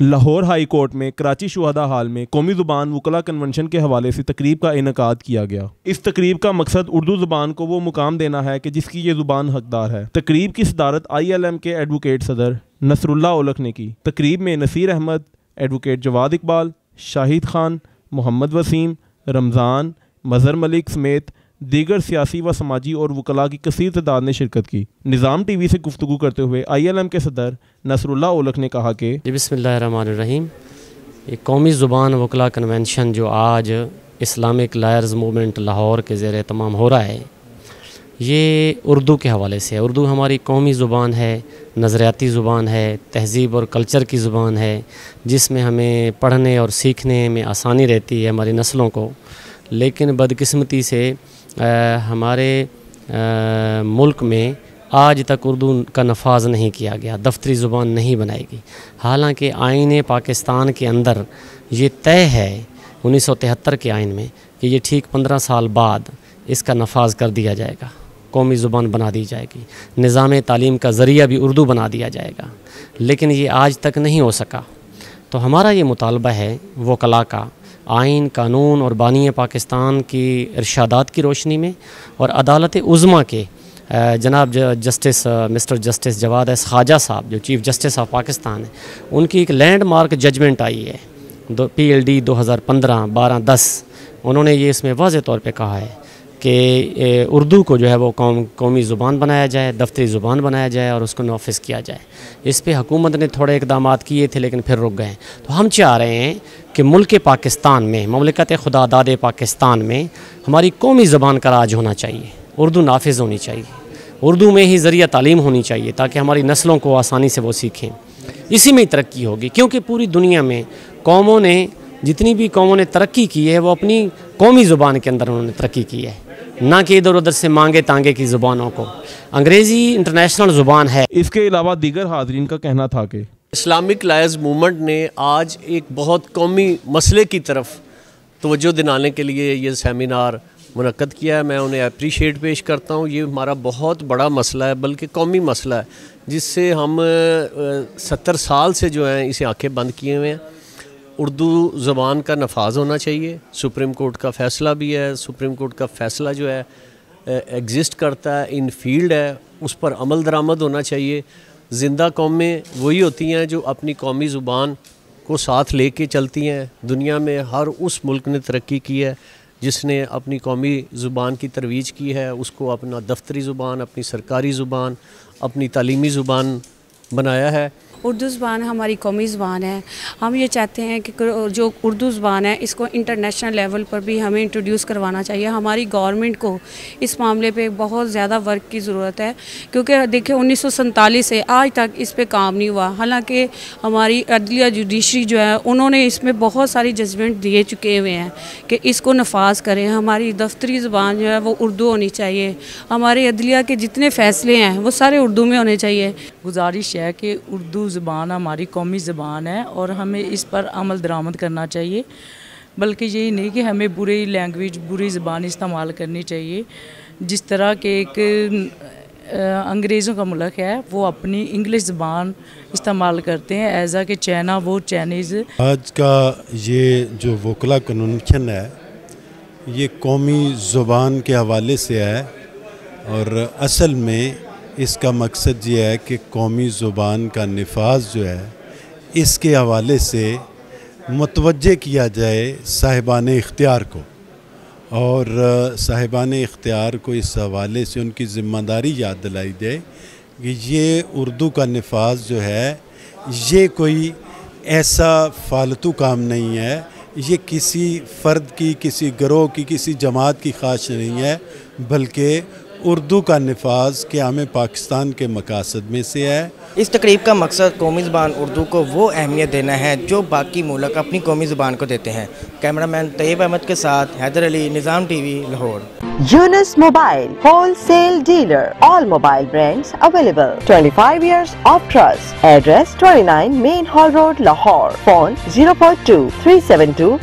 Lahore high court में, कराची शुहदा हाल में कौमी ज़ुबान वकला कन्वेंशन के हवाले से तकरीब का इनका किया गया। इस तकरीब का मकसद उर्दू ज़ुबान को वो मुकाम देना है कि जिसकी ये ज़ुबान हकदार है। तकरीब की सदारत आई एल एम के एडवोकेट सदर नसरुल्ला ओलख ने की। तकरीब में नसीर अहमद, एडवोकेट जवाद इकबाल, शाहिद खान, मोहम्मद वसीम, रमज़ान, मज़हर मलिक समेत दीगर सियासी व समाजी और वकला की कसर तदाद ने शिरकत की। निज़ाम टी वी से गुफ्तु करते हुए आई एल एम के सदर नसरुल्ला ओलख ने कहा कि बसमीम कौमी ज़ुबान वकला कन्वेंशन जो आज इस्लामिक लायर्स मूवमेंट लाहौर के ज़ेर तमाम हो रहा है, ये उर्दू के हवाले से है। उर्दू हमारी कौमी ज़ुबान है, नज़रियाती ज़ुबान है, तहज़ीब और कल्चर की ज़ुबान है, जिसमें हमें पढ़ने और सीखने में आसानी रहती है हमारी नस्लों को। लेकिन बदकिस्मती से हमारे मुल्क में आज तक उर्दू का नफाज नहीं किया गया, दफ्तरी ज़ुबान नहीं बनाएगी। हालाँकि आइन पाकिस्तान के अंदर ये तय है, उन्नीस सौ तिहत्तर के आइन में, कि ये ठीक पंद्रह साल बाद इसका नफाज कर दिया जाएगा, कौमी ज़ुबान बना दी जाएगी, निज़ाम तालीम का ज़रिया भी उर्दू बना दिया जाएगा। लेकिन ये आज तक नहीं हो सका। तो हमारा ये मुतालबा है, वो कला का आइन, कानून और बानी पाकिस्तान की इर्शादात की रोशनी में और अदालत उज़मा के जनाब justice mister justice Jawad S Khawaja साहब, जो चीफ़ जस्टिस ऑफ़ पाकिस्तान है, उनकी एक लैंडमार्क जजमेंट आई है, दो पी एल डी दो हज़ार पंद्रह बारह दस, उन्होंने ये इसमें वाज तौर पर कहा है। कि उर्दू को जो है वो कौम, कौमी ज़ुबान बनाया जाए, दफ्तरी ज़ुबान बनाया जाए और उसको नॉफिस किया जाए। इस पर हुकूमत ने थोड़े इकदाम किए थे लेकिन फिर रुक गए। तो हम चाह रहे हैं कि मुल्क पाकिस्तान में, ममलिकत खुदा दाद पाकिस्तान में हमारी कौमी ज़बान का राज होना चाहिए। उर्दू नाफिज होनी चाहिए। उर्दू में ही ज़रिया तालीम होनी चाहिए ताकि हमारी नस्लों को आसानी से वो सीखें। इसी में ही तरक्की होगी, क्योंकि पूरी दुनिया में कौमों ने जितनी भी कौमों ने तरक्की की है वो अपनी कौमी ज़ुबान के अंदर उन्होंने तरक्की की है। ना कि इधर उधर से मांगे तांगे की ज़ुबानों को। अंग्रेज़ी इंटरनेशनल ज़ुबान है। इसके अलावा दीगर हाजरीन का कहना था कि इस्लामिक लायर्स मूवमेंट ने आज एक बहुत कौमी मसले की तरफ़ तोज्जो दिलाने के लिए ये सेमिनार मनक़द किया है। मैं उन्हें अप्रीशिएट पेश करता हूँ। ये हमारा बहुत बड़ा मसला है बल्कि कौमी मसला है जिससे हम सत्तर साल से जो है इसे आँखें बंद किए हुए हैं। उर्दू ज़बान का नफाज होना चाहिए। सुप्रीम कोर्ट का फ़ैसला भी है, सुप्रीम कोर्ट का फ़ैसला जो है एग्ज़िस्ट करता है, इन फ़ील्ड है, उस पर अमल दरामद होना चाहिए। ज़िंदा कौमें वही होती हैं जो अपनी कौमी ज़ुबान को साथ ले कर चलती हैं। दुनिया में हर उस मुल्क ने तरक्की की है, जिसने अपनी कौमी ज़ुबान की तरवीज की है। उसको अपना दफ्तरी ज़ुबान, अपनी सरकारी ज़ुबान, अपनी तलीमी ज़ुबान बनाया है। उर्दू ज़बान हमारी कौमी ज़बान है। हम ये चाहते हैं कि जो उर्दू ज़बान है, इसको इंटरनेशनल लेवल पर भी हमें इंट्रोड्यूस करवाना चाहिए। हमारी गवर्नमेंट को इस मामले पे बहुत ज़्यादा वर्क की ज़रूरत है, क्योंकि देखिए उन्नीस से आज तक इस पर काम नहीं हुआ। हालाँकि हमारी अदलिया जुडिशरी जो है, उन्होंने इसमें बहुत सारी जजमेंट दिए चुके हुए हैं कि इसको नफाज करें। हमारी दफ्तरी ज़बान जो है, वो उर्दू होनी चाहिए। हमारे अदलिया के जितने फ़ैसले हैं, वो सारे उर्दू में होने चाहिए। गुजारिश है कि उर्दू ज़बान, हमारी कौमी ज़बान है और हमें इस पर अमल दरामद करना चाहिए। बल्कि यही नहीं कि हमें बुरी लैंग्वेज बुरी ज़बान इस्तेमाल करनी चाहिए। जिस तरह के एक अंग्रेज़ों का मुल्क है, वो अपनी इंग्लिश ज़बान इस्तेमाल करते हैं। एज़ा कि चाइना वो चाइनीज़ आज का ये जो वकला कन्वेंशन है, ये कौमी ज़ुबान के हवाले से है और असल में इसका मकसद ये है कि कौमी ज़ुबान का नफाज जो है, इसके हवाले से मुतवजह किया जाए साहिबान इख्तियार को। और साहिबान इख्तियार को इस हवाले से उनकी ज़िम्मेदारी याद दिलाई जाए कि ये उर्दू का नफाज जो है, ये कोई ऐसा फालतू काम नहीं है, ये किसी फ़र्द की, किसी ग्रोह की, किसी जमात की ख्वाहिश नहीं है, बल्कि उर्दू का नफाज क्याम पाकिस्तान के मकासद में से है। इस तकरीब का मकसद कौमी ज़बान उर्दू को वो अहमियत देना है जो बाकी मुल्क अपनी कौमी ज़बान को देते हैं। कैमरा मैन तयब अहमद के साथ Haider Ali Nizam T V Lahore. Younis mobile wholesale dealer all mobile brands available 25 years of trust. address 29 main hall road lahore. phone 042 372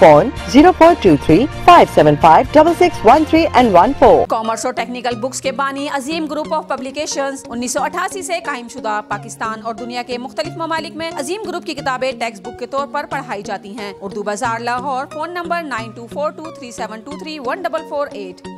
44485 base gulberg lahore Phone 0423 575 6613 and 14. Commerce और technical books के बानी अजीम group of publication उन्नीस सौ अठासी ऐसी कायम शुदा पाकिस्तान और दुनिया के मुख्तलिफ़ ममालिक में अजीम ग्रुप की किताबें टेक्स्ट बुक के तौर पर पढ़ाई जाती हैं Urdu Bazaar Lahore phone number nine two four two three seven two three one double four eight